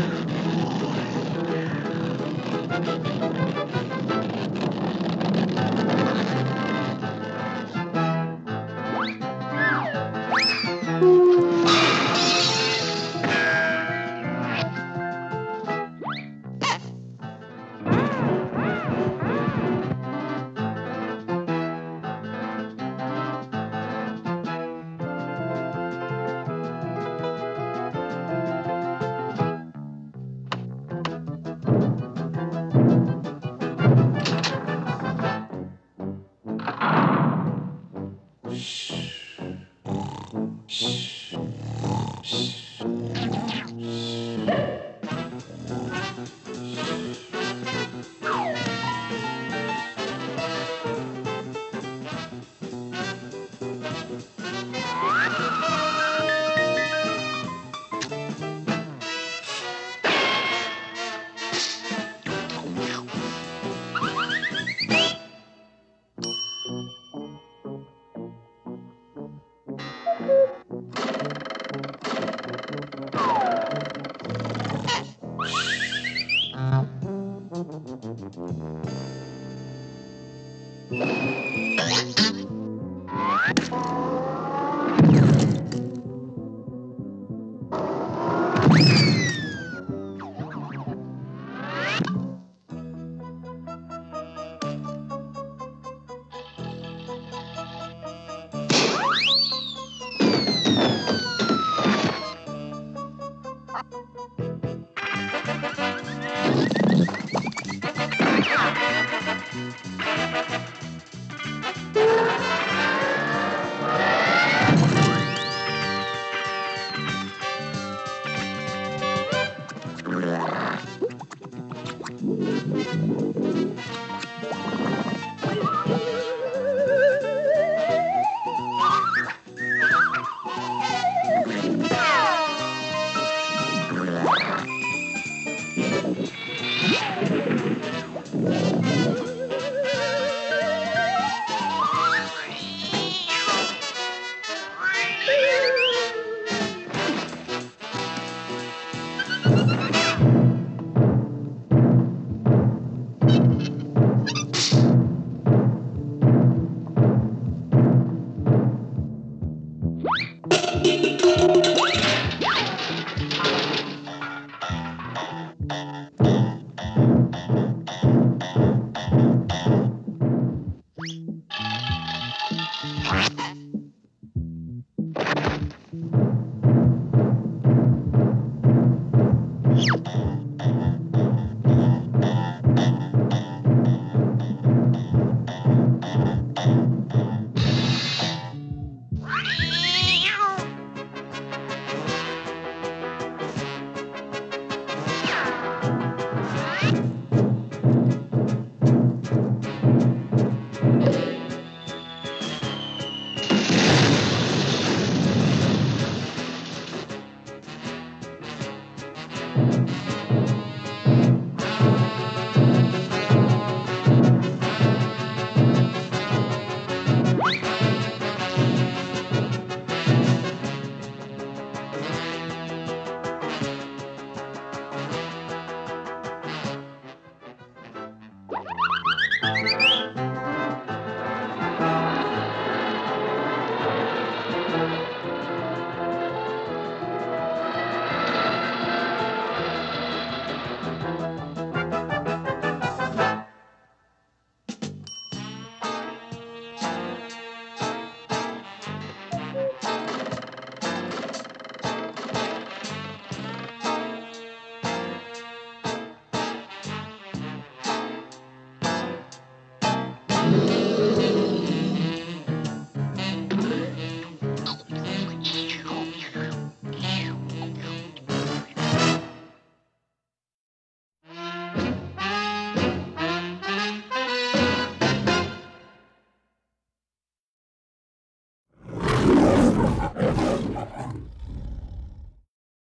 Thank you. シュッシ Thank you.